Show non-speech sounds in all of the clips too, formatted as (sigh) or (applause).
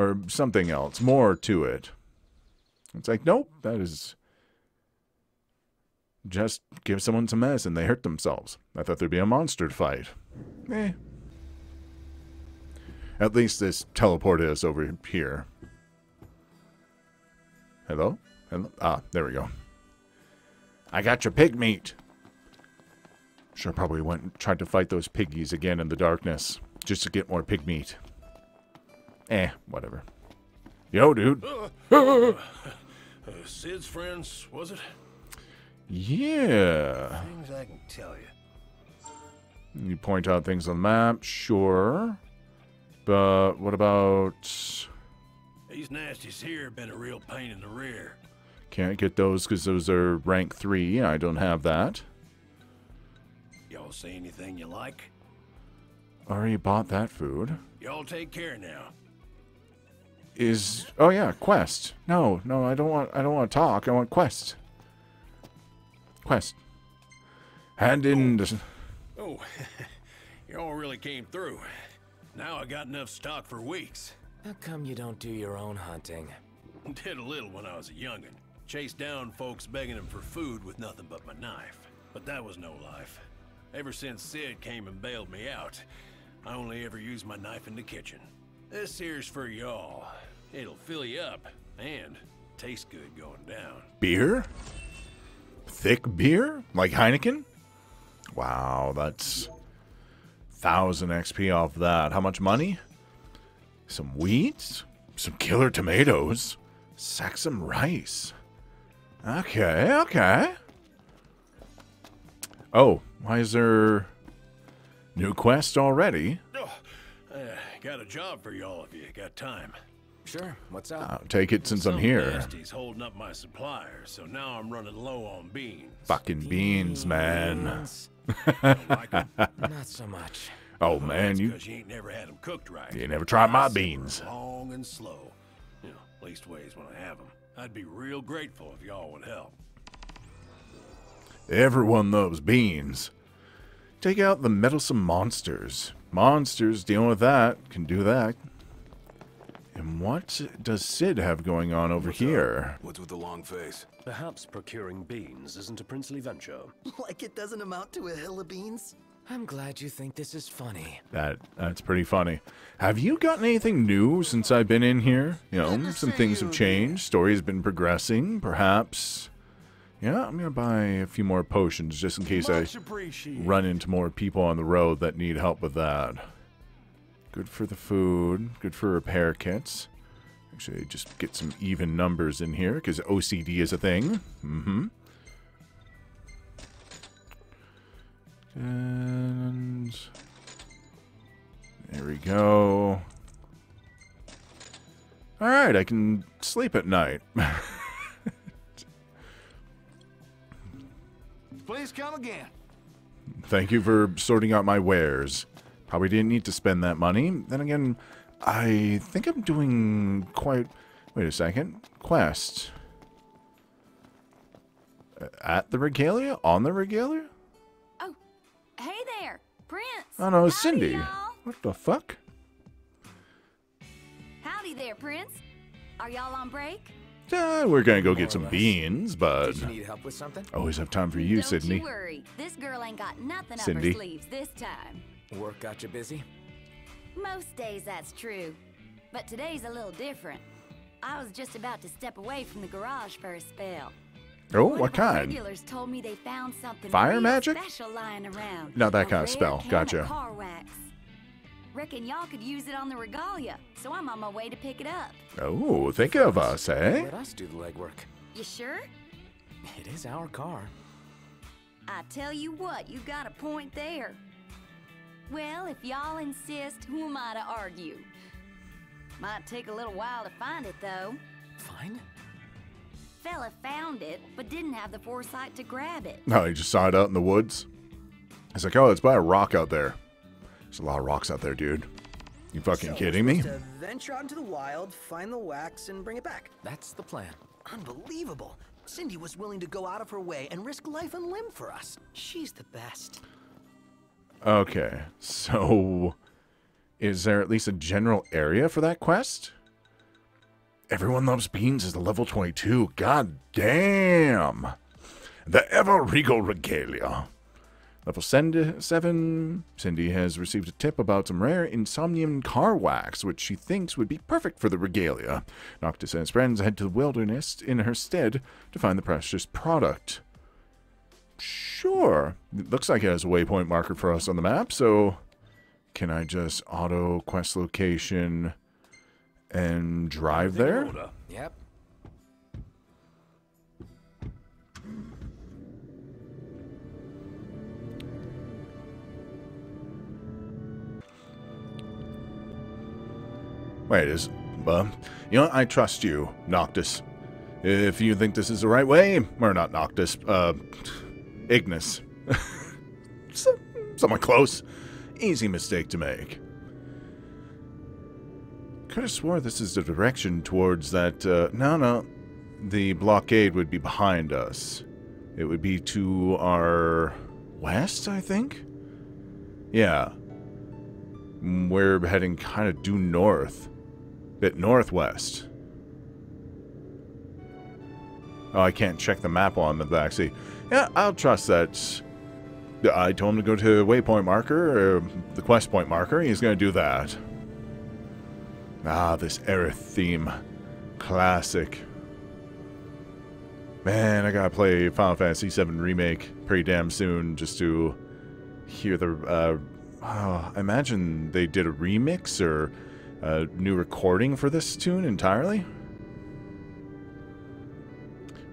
or something else, more to it. It's like, nope, that is just give someone some medicine. They hurt themselves. I thought there'd be a monster fight. Eh. At least this teleported us over here. Hello? Hello? Ah, there we go. I got your pig meat. Sure, probably went and tried to fight those piggies again in the darkness just to get more pig meat. Eh, whatever. Yo, dude. Uh, (laughs) Cid's friends, was it? Yeah. Things I can tell you. You point out things on the map, sure. But what about... These nasties here have been a real pain in the rear. Can't get those because those are rank 3. I don't have that. Y'all see anything you like? Already bought that food. Y'all take care now. Is... Oh yeah, quest. No, no, I don't want I don't want to talk. I want quest. Quest. Hand in... the- Oh, (laughs) oh y'all really came through. Now I got enough stock for weeks. How come you don't do your own hunting? (laughs) Did a little when I was a youngin'. Chased down folks begging them for food with nothing but my knife. But that was no life. Ever since Cid came and bailed me out, I only ever used my knife in the kitchen. This here's for y'all. It'll fill you up and taste good going down. Beer? Thick beer? Like Heineken? Wow, that's... 1000 XP off that. How much money? Some wheat? Some killer tomatoes? Sack some rice. Okay, okay. Oh, why is there... New quest already? Got a job for y'all if you got time. Sure, what's up? I'll take it since I'm Some here. nasty's holding up my suppliers, so now I'm running low on beans. Fucking beans, man. Beans? Don't? (laughs) Not so much. Oh, man, you... You ain't never had them cooked right. You never tried my I simmer 'em beans. Long and slow. You know, least ways when I have them. I'd be real grateful if y'all would help. Everyone loves beans. Take out the meddlesome monsters. Monsters dealing with that can do that. And what does Cid have going on over here? What's with the long face? Perhaps procuring beans isn't a princely venture. (laughs) Like it doesn't amount to a hill of beans? I'm glad you think this is funny. That that's pretty funny. Have you gotten anything new since I've been in here? You know, some things have changed. Story's been progressing, perhaps. Yeah, I'm gonna buy a few more potions just in case I run into more people on the road that need help with that. Good for the food. Good for repair kits. Actually, just get some even numbers in here because OCD is a thing. Mm-hmm. And there we go. All right, I can sleep at night. (laughs) Please come again. Thank you for sorting out my wares. Probably didn't need to spend that money. Then again, I think I'm doing quite. Wait a second. Quest. Uh, At the regalia? On the regalia? Oh, hey there, Prince. Oh no, it's Howdy, Cindy. What the fuck? Howdy there, Prince. Are y'all on break? Uh, we're gonna go More get some beans, but Did you need help with something? always have time for you, Don't Sydney. you worry. This girl ain't got nothing up her sleeves this time. Work got you busy? Most days that's true, but today's a little different. I was just about to step away from the garage for a spell. Oh, One what kind? Told me they found something Fire magic? special lying around. Not that A kind of spell. Gotcha. Car wax. Reckon y'all could use it on the regalia, so I'm on my way to pick it up. Oh, think of us, eh? Let us do the legwork. You sure? It is our car. I tell you what, you got a point there. Well, if y'all insist, who am I to argue? Might take a little while to find it, though. Fine. Fella found it, but didn't have the foresight to grab it. No, he just saw it out in the woods. He's like, oh, it's by a rock out there. There's a lot of rocks out there, dude. You fucking So, kidding me? To venture out into the wild, find the wax, and bring it back. That's the plan. Unbelievable. Cindy was willing to go out of her way and risk life and limb for us. She's the best. Okay, so is there at least a general area for that quest? Everyone Loves Beans is the level 22. God damn. The Ever Regal Regalia. Level 7, Cindy has received a tip about some rare Insomnian car wax, which she thinks would be perfect for the regalia. Noctis and his friends head to the wilderness in her stead to find the precious product. Sure. It looks like it has a waypoint marker for us on the map, so can I just auto quest location and drive there? Wait, is uh, you know I trust you, Noctis. If you think this is the right way, or not Noctis, uh, Ignis. (laughs) So- Somewhat close. Easy mistake to make. Could have swore this is the direction towards that. Uh, no, no. The blockade would be behind us. It would be to our west, I think? Yeah. Mm, We're heading kind of due north. Bit northwest. Oh, I can't check the map on the backseat. Yeah, I'll trust that. I told him to go to waypoint marker, or the quest point marker. He's going to do that. Ah, this Aerith theme. Classic. Man, I gotta play Final Fantasy VII Remake pretty damn soon just to hear the. Uh, oh, (sighs) I imagine they did a remix or a new recording for this tune entirely.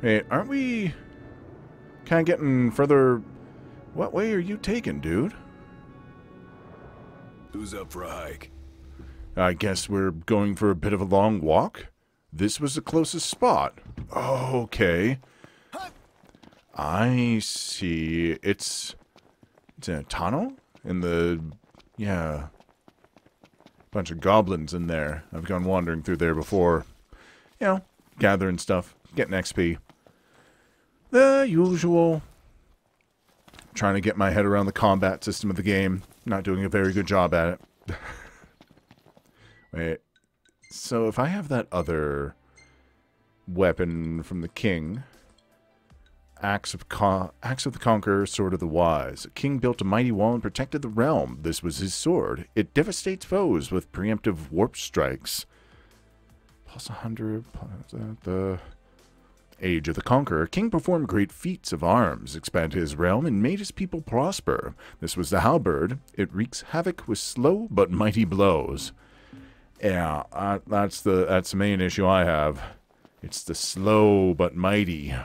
Wait, aren't we kind of getting further? What way are you taking, dude? Who's up for a hike? I guess we're going for a bit of a long walk. This was the closest spot. Okay. I see. It's it's in a tunnel in the yeah. Bunch of goblins in there. I've gone wandering through there before. You know, gathering stuff, getting XP. The usual. Trying to get my head around the combat system of the game. Not doing a very good job at it. (laughs) Wait. So if I have that other weapon from the king, Axe of, Axe of the Conqueror, Sword of the Wise. A king built a mighty wall and protected the realm. This was his sword. It devastates foes with preemptive warp strikes. Plus a Plus 100. Plus the Age of the Conqueror. King performed great feats of arms, expanded his realm, and made his people prosper. This was the halberd. It wreaks havoc with slow but mighty blows. Yeah, uh, that's the that's the main issue I have. It's the slow but mighty.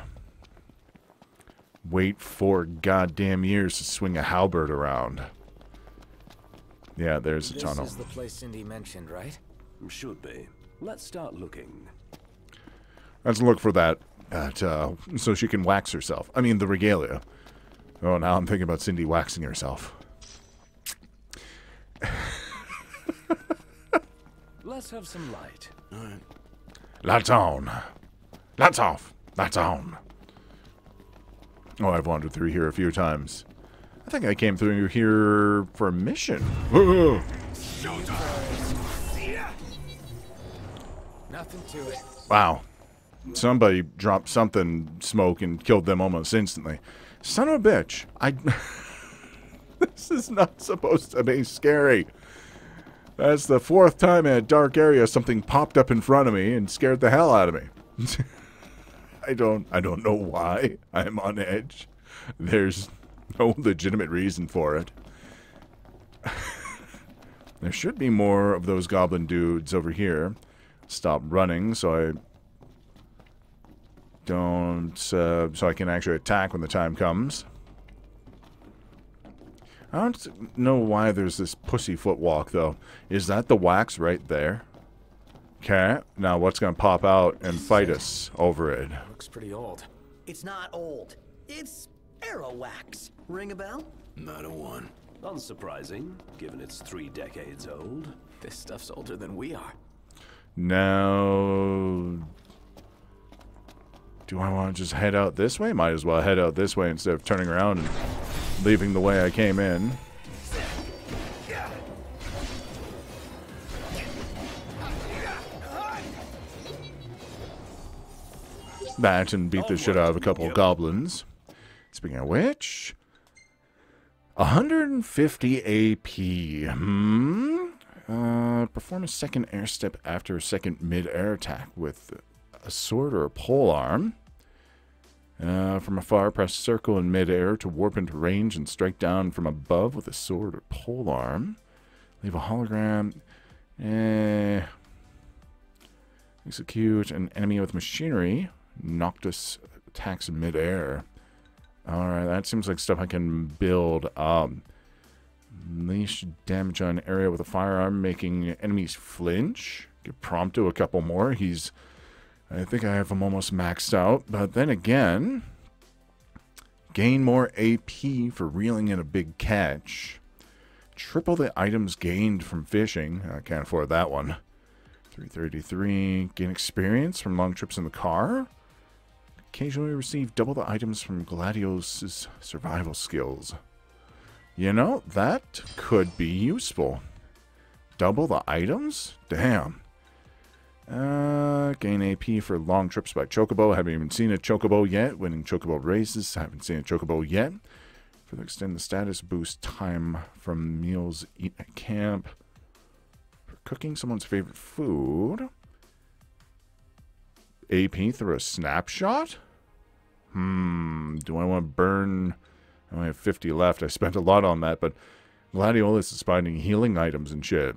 Wait four goddamn years to swing a halberd around. Yeah, there's a This tunnel. is the place Cindy mentioned, right? Should be. Let's start looking. Let's look for that. That uh, so she can wax herself. I mean the regalia. Oh, now I'm thinking about Cindy waxing herself. (laughs) Let's have some light. Lights on. Lights off. Lights on. Oh, I've wandered through here a few times. I think I came through here for a mission. Nothing to it. Wow. Somebody dropped something smoke and killed them almost instantly. Son of a bitch. I. (laughs) this is not supposed to be scary. That's the fourth time in a dark area something popped up in front of me and scared the hell out of me. (laughs) I don't I don't know why I'm on edge. There's no legitimate reason for it. (laughs) there should be more of those goblin dudes over here. Stop running so I don't uh, so I can actually attack when the time comes. I don't know why there's this pussyfoot walk though. Is that the wax right there? Okay, now what's gonna pop out and fight us over it? Looks pretty old. It's not old. It's arrow wax. Ring a bell? Not a one. Unsurprising, given it's three decades old. This stuff's older than we are. Now, do I want to just head out this way? Might as well head out this way instead of turning around and leaving the way I came in. That and beat the shit out of a couple of goblins. Speaking of which, 150 AP. Hmm. Uh, perform a second air step after a second mid-air attack with a sword or a pole arm. Uh, from afar, press circle in mid-air to warp into range and strike down from above with a sword or pole arm. Leave a hologram. Eh. Execute an enemy with machinery. Noctis attacks midair. Alright, that seems like stuff I can build up. Unleash damage on area with a firearm, making enemies flinch. Give Prompto a couple more. He's... I think I have him almost maxed out. But then again... Gain more AP for reeling in a big catch. Triple the items gained from fishing. I can't afford that one. 333. Gain experience from long trips in the car. Occasionally receive double the items from Gladio's survival skills. You know, that could be useful. Double the items? Damn. Uh, gain AP for long trips by Chocobo. Haven't even seen a Chocobo yet. Winning Chocobo races. Haven't seen a Chocobo yet. For the extend the status boost time from meals eaten at camp. For cooking someone's favorite food. AP through a snapshot? Hmm, do I want to burn... I only have 50 left. I spent a lot on that, but Gladiolus is finding healing items and shit.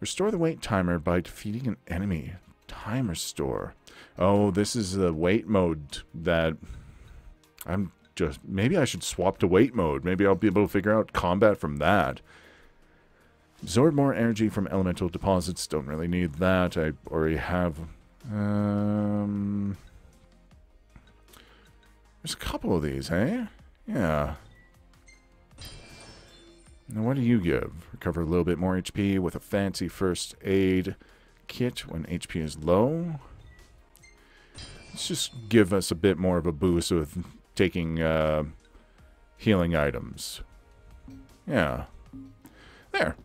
Restore the wait timer by defeating an enemy. Timer store. Oh, this is the wait mode that... I'm just... Maybe I should swap to wait mode. Maybe I'll be able to figure out combat from that. Absorb more energy from elemental deposits. Don't really need that. I already have... Um... There's a couple of these, eh? Yeah. Now, what do you give? Recover a little bit more HP with a fancy first aid kit when HP is low. Let's just give us a bit more of a boost with taking uh, healing items. Yeah. There.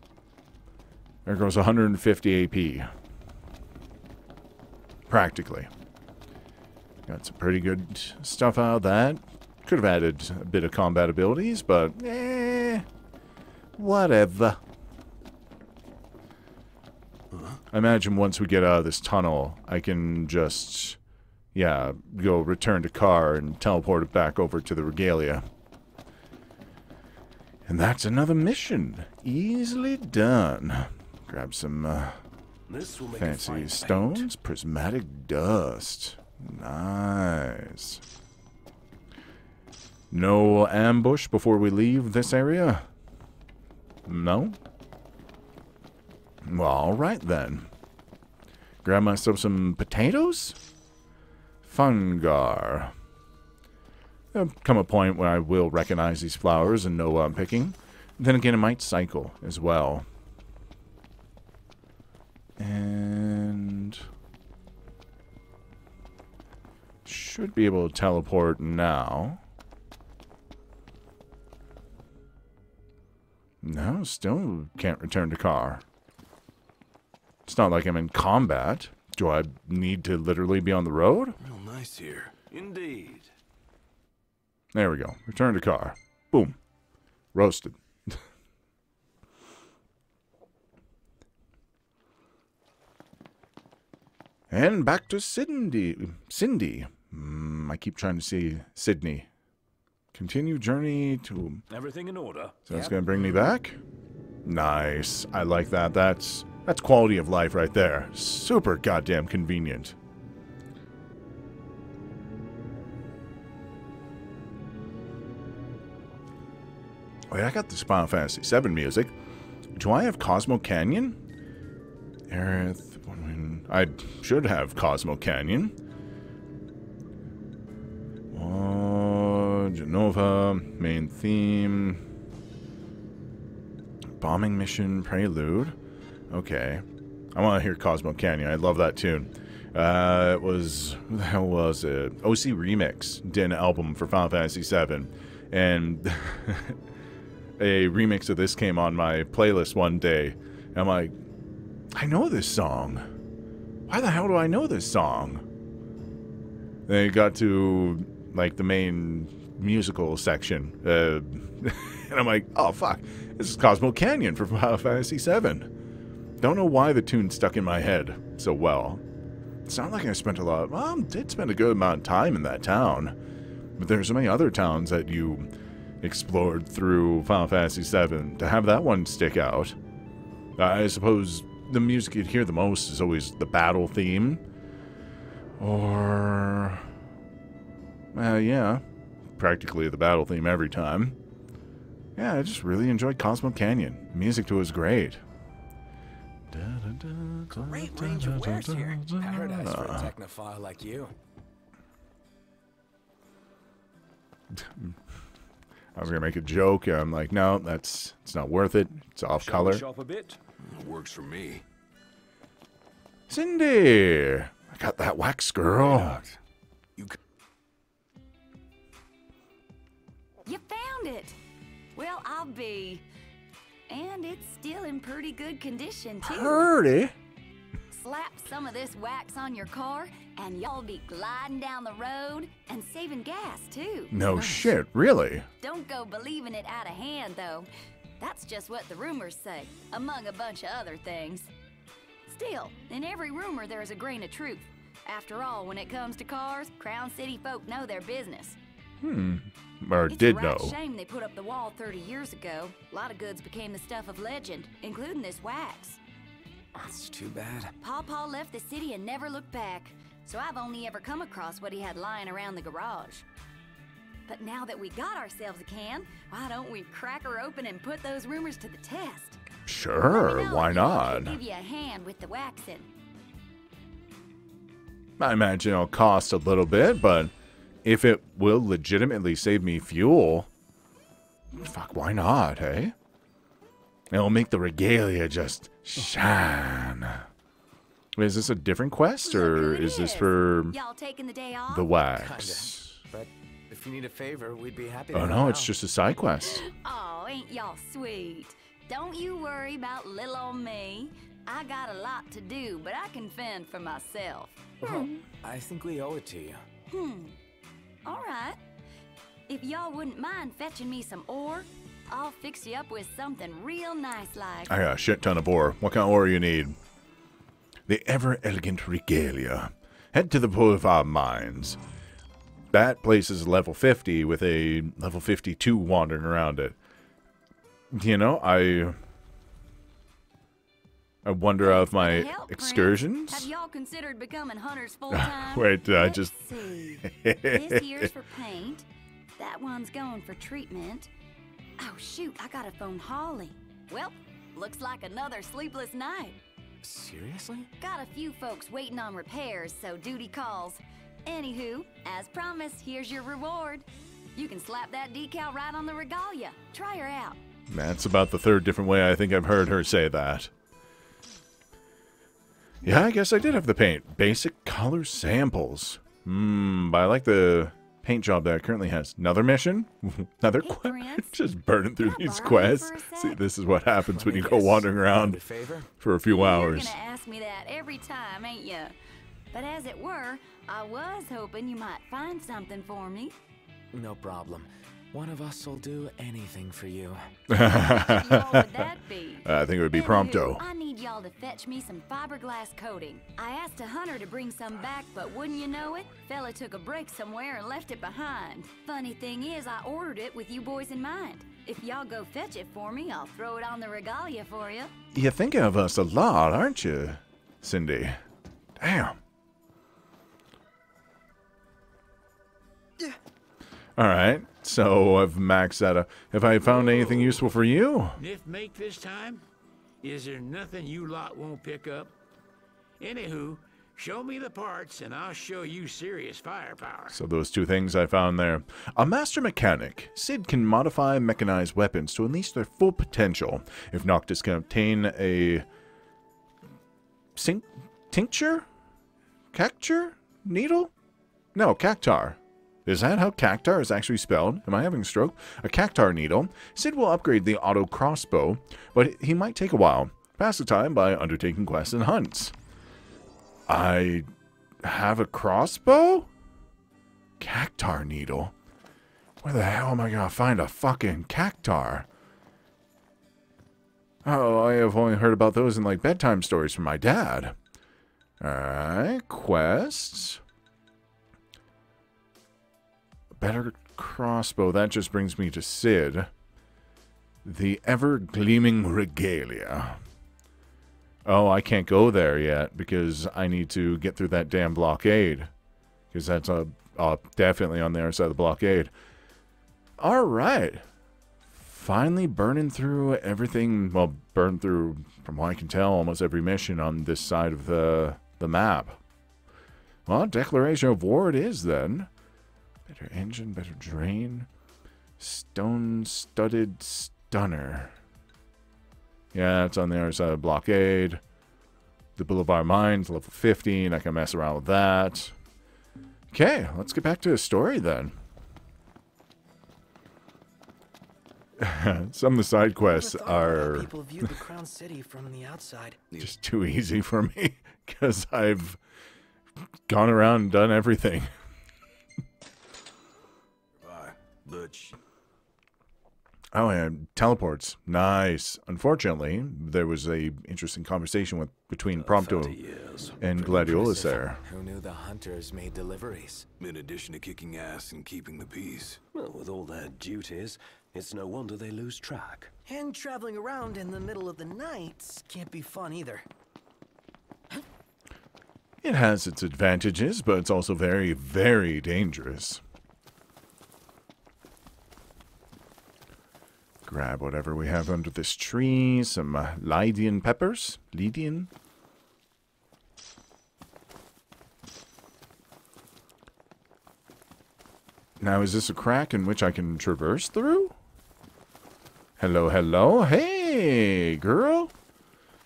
There goes 150 AP. Practically. Got some pretty good stuff out of that. Could have added a bit of combat abilities, but eh, whatever. I imagine once we get out of this tunnel, I can just, yeah, go return to car and teleport it back over to the regalia. And that's another mission. Easily done. Grab some uh, This will make fancy fine paint. stones. Prismatic dust. Nice. No ambush before we leave this area? No? Well, alright then. Grab myself some potatoes? Fungar. There'll come a point where I will recognize these flowers and know what I'm picking. Then again, it might cycle as well. And... Should be able to teleport now. No, still can't return to car. It's not like I'm in combat. Do I need to literally be on the road? Real nice here. Indeed. There we go. Return to car. Boom. Roasted. And back to Cindy. Cindy. Mm, I keep trying to say Sydney. Continue journey to Everything in order. So that's gonna bring me back. Nice. I like that. That's that's quality of life right there. Super goddamn convenient. Wait, I got this Final Fantasy VII music. Do I have Cosmo Canyon? Aerith, I should have Cosmo Canyon. Oh, Jenova, main theme. Bombing mission prelude. Okay. I want to hear Cosmo Canyon. I love that tune. Uh, it was, who the hell was it? OC Remix did an album for Final Fantasy VII. And (laughs) a remix of this came on my playlist one day. And I'm like, I know this song. Why the hell do I know this song? Then you got to like the main musical section, uh, (laughs) and I'm like, oh fuck, this is Cosmo Canyon from Final Fantasy VII. Don't know why the tune stuck in my head so well. Not like I spent a lot. Well, I did spend a good amount of time in that town, but there's so many other towns that you explored through Final Fantasy VII. To have that one stick out, I suppose the music you'd hear the most is always the battle theme, or, well, yeah, practically the battle theme every time. Yeah, I just really enjoyed Cosmo Canyon. The music to it was great. Great range of wares here. Paradise for a uh-huh. technophile like you. (laughs) I was gonna make a joke. and I'm like, no, that's it's not worth it. It's off color. Shop a bit. Works for me. Cindy, I got that wax girl. You c- You found it. Well, I'll be. And it's still in pretty good condition, too. Purdy. Slap some of this wax on your car, and y'all be gliding down the road and saving gas, too. No (laughs) shit, really? Don't go believing it out of hand, though. That's just what the rumors say, among a bunch of other things. Still, in every rumor there's a grain of truth. After all, when it comes to cars, Crown City folk know their business. Hmm. Or It's did a right know. shame they put up the wall 30 years ago. A lot of goods became the stuff of legend, including this wax. That's too bad. Paw Paw left the city and never looked back, so I've only ever come across what he had lying around the garage. But now that we got ourselves a can, why don't we crack her open and put those rumors to the test? Sure, why if y'all not? Give you a hand with the waxing. I imagine it'll cost a little bit, but if it will legitimately save me fuel, fuck, why not, hey? It'll make the regalia just shine. Wait, is this a different quest, or is it is this for y'all taking the day off? the wax? But if you need a favor, we'd be happy to Oh help no, it's out. just a side quest. (laughs) Oh, ain't y'all sweet? Don't you worry about little old me. I got a lot to do, but I can fend for myself. Well, I think we owe it to you. Hmm. All right. If y'all wouldn't mind fetching me some ore, I'll fix you up with something real nice like. I got a shit ton of ore. What kind of ore you need? The ever elegant regalia. Head to the Balouve Mines. That place is level 50 with a level 52 wandering around it. You know, I. I wonder of my Help, Prince. Have excursions. y'all considered becoming hunters (laughs) full time? Wait, did I Let's just- see. this (laughs) here's for paint. That one's going for treatment. Oh shoot, I gotta phone Holly. Well, looks like another sleepless night. Seriously? Got a few folks waiting on repairs, so duty calls. Anywho, as promised, here's your reward. You can slap that decal right on the regalia. Try her out. That's about the third different way I think I've heard her say that. Yeah, I guess I did have the paint. Basic color samples. Hmm, but I like the paint job that it currently has. Another mission? (laughs) Another Hey, quest? (laughs) Just burning through Can these quests. See, this is what happens when you go wandering around for a few hours. You're hours. gonna ask me that every time, ain't you? But as it were, I was hoping you might find something for me. No problem. One of us will do anything for you. (laughs) What would that be? (laughs) I think it would be Prompto. I need y'all to fetch me some fiberglass coating. I asked a hunter to bring some back, but wouldn't you know it? Fella took a break somewhere and left it behind. Funny thing is, I ordered it with you boys in mind. If y'all go fetch it for me, I'll throw it on the regalia for you. You're thinking of us a lot, aren't you, Cindy? Damn. All right. So I've maxed that out. Have I found anything useful for you? If make this time, is there nothing you lot won't pick up? Anywho, show me the parts and I'll show you serious firepower. So those two things I found there. A master mechanic. Cid can modify mechanized weapons to unleash their full potential. If Noctis can obtain a sink tincture? Cacture? Needle? No, cactar. Is that how cactar is actually spelled? Am I having a stroke? A cactar needle. Cid will upgrade the auto crossbow, but he might take a while. Pass the time by undertaking quests and hunts. I have a crossbow? Cactar needle? Where the hell am I gonna find a fucking cactar? Oh, I have only heard about those in like bedtime stories from my dad. Alright, quests. Better crossbow. That just brings me to Cid. The ever gleaming regalia. Oh, I can't go there yet because I need to get through that damn blockade. Because that's a, definitely on the other side of the blockade. All right. Finally burning through everything. Well, burned through, from what I can tell, almost every mission on this side of the, the map. Well, declaration of war it is then. Better engine, better drain. Stone-studded stunner. Yeah, it's on the other side of blockade. The Balouve Mines, level 15. I can mess around with that. Okay, let's get back to the story then. (laughs) Some of the side quests Never thought about how are People view the (laughs) Crown City from the outside. just too easy for me (laughs) because I've gone around and done everything. Bye, Butch. Oh, and teleports. Nice. Unfortunately, there was a interesting conversation with between Prompto Fifty years. and Gladiolus there. Who knew the hunters made deliveries? In addition to kicking ass and keeping the peace. Well, with all their duties, it's no wonder they lose track. And traveling around in the middle of the night can't be fun either. It has its advantages, but it's also very, very dangerous. Grab whatever we have under this tree. Some uh, Leiden peppers. Leiden. Now, is this a crack in which I can traverse through? Hello, hello. Hey, girl.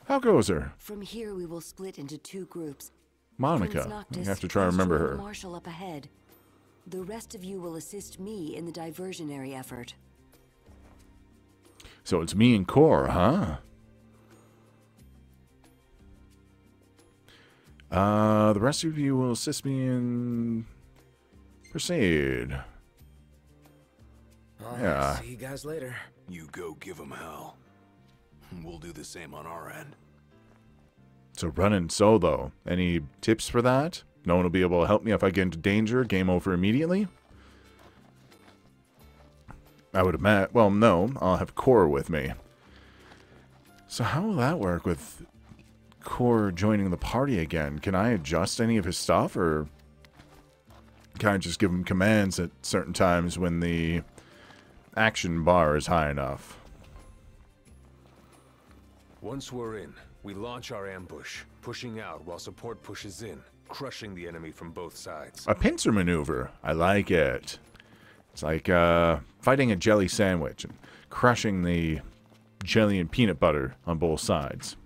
How goes her? From here, we will split into two groups. Monica. You have to try to remember her. Marshal up ahead. The rest of you will assist me in the diversionary effort. So it's me and Cor, huh? Uh, the rest of you will assist me in proceed. I'll Yeah. See you guys later. You go give them hell. We'll do the same on our end. So running solo. Any tips for that? No one will be able to help me if I get into danger. Game over immediately. I would have imagine. Well, no. I'll have Cor with me. So how will that work with Cor joining the party again? Can I adjust any of his stuff, or can I just give him commands at certain times when the action bar is high enough? Once we're in, we launch our ambush, pushing out while support pushes in, crushing the enemy from both sides. A pincer maneuver. I like it. It's like uh, fighting a jelly sandwich and crushing the jelly and peanut butter on both sides.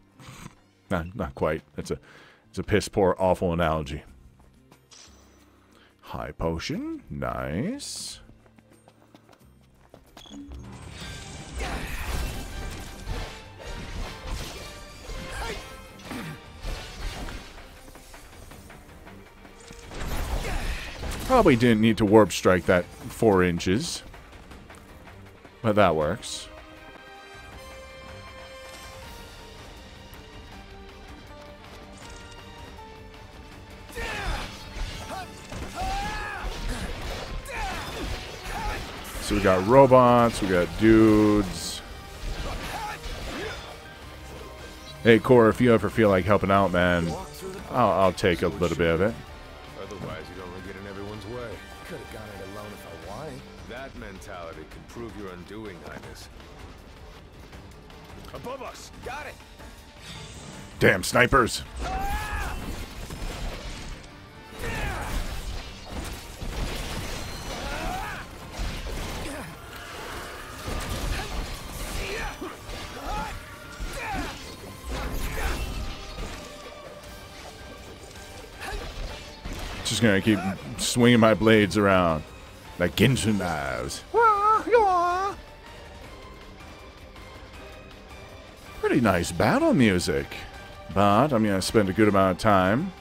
not, not quite. It's a, it's a piss poor, awful analogy. High potion. Nice. Probably didn't need to warp strike that four inches. But that works. So we got robots, we got dudes. Hey, Cor, if you ever feel like helping out, man, I'll, I'll take a little bit of it. Prove your Highness. Above us! Got it! Damn snipers. Just gonna keep swinging my blades around like Ginsu knives. Pretty nice battle music. But I'm gonna spend a good amount of time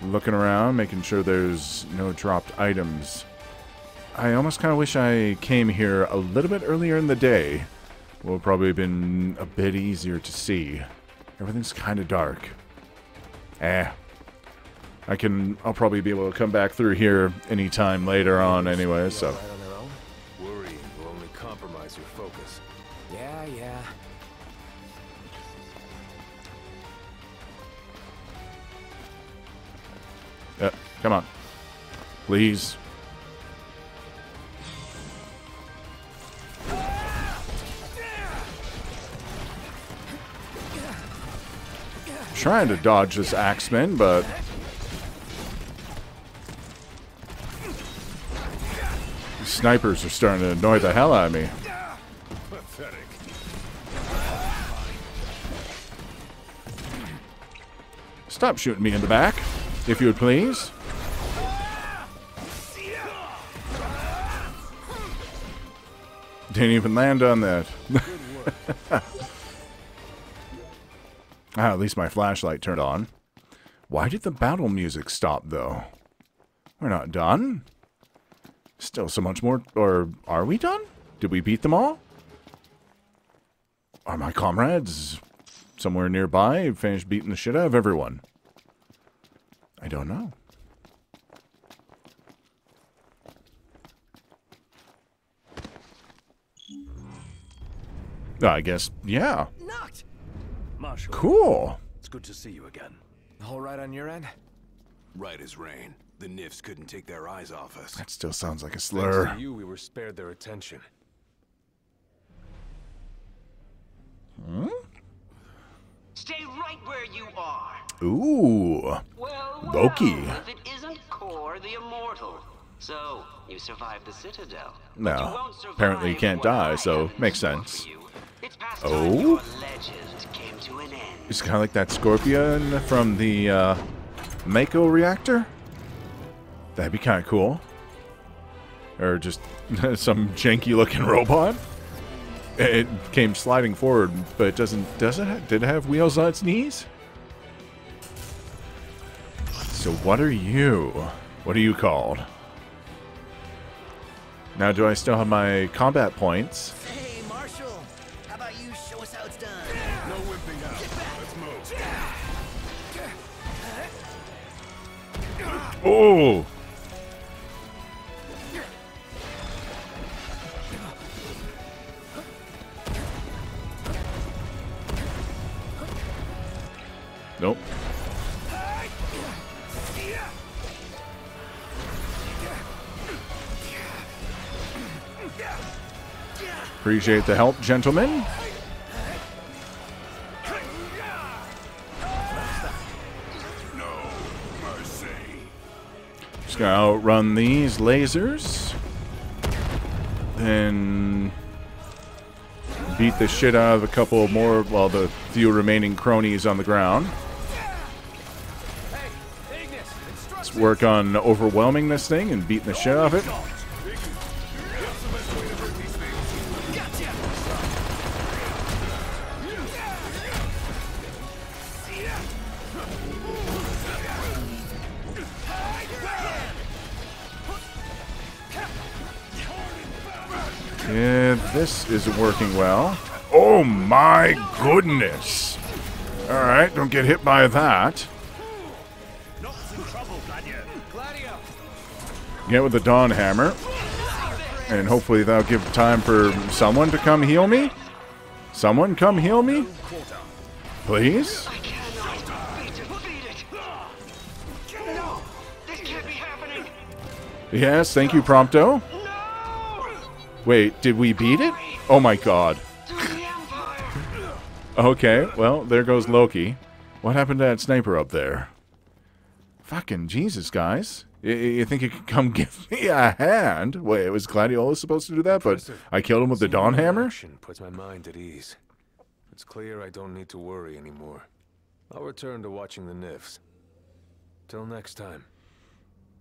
looking around, making sure there's no dropped items. I almost kind of wish I came here a little bit earlier in the day. Would probably have been a bit easier to see. Everything's kind of dark. Eh. I can, I'll probably be able to come back through here anytime later on anyway, so. Yeah, come on. Please. Trying to dodge this axeman, but these snipers are starting to annoy the hell out of me. Stop shooting me in the back, if you would please. Didn't even land on that. (laughs) ah, at least my flashlight turned on. Why did the battle music stop, though? We're not done. Still so much more. Or are we done? Did we beat them all? Are my comrades somewhere nearby finished beating the shit out of everyone? I don't know. Uh, I guess, yeah. Knocked! Marshal, Cool. it's good to see you again. All right on your end? Right as rain. The Nifs couldn't take their eyes off us. That still sounds like a Thanks slur. to you, we were spared their attention. Hmm? Stay right where you are. Ooh. Well, Loqi. well, if it isn't Cor the Immortal. So, you survived the Citadel. No. you Apparently you can't die, so makes sense. for you. It's past Oh? legend came to an end. It's kind of like that scorpion from the uh, Mako reactor. That'd be kind of cool. Or just (laughs) some janky looking robot. It came sliding forward, but it doesn't. Does it? ha- Did it have wheels on its knees? So what are you? What are you called? Now, do I still have my combat points? Hey, Marshall. How about you show us how it's done? No whipping out. Let's move. Oh! Appreciate the help, gentlemen. Just gonna outrun these lasers. Then beat the shit out of a couple more, well, the few remaining cronies on the ground. Let's work on overwhelming this thing and beating the shit out of it. Isn't working well. Oh my goodness! Alright, don't get hit by that. Get with the Dawn Hammer. And hopefully that'll give time for someone to come heal me. Someone come heal me? Please? Yes, thank you, Prompto. Wait, did we beat it? Oh my god. Okay, well, there goes Loqi. What happened to that sniper up there? Fucking Jesus, guys. Y- You think you could come (laughs) give me a hand? Wait, was Gladiola supposed to do that, but I killed him with the Dawn Hammer? Puts my mind at ease. It's clear I don't need to worry anymore. I'll return to watching the Nifs. Till next time,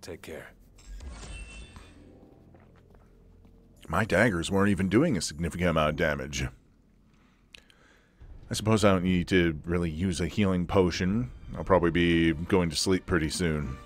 take care. My daggers weren't even doing a significant amount of damage. I suppose I don't need to really use a healing potion I'll probably be going to sleep pretty soon.